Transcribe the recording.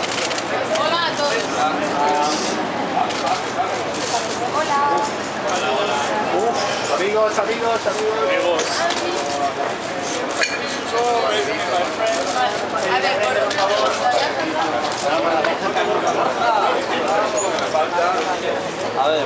Hola a todos. Hola. Hola, hola. Amigos, amigos, amigos. A ver, por una pregunta, ya A ver,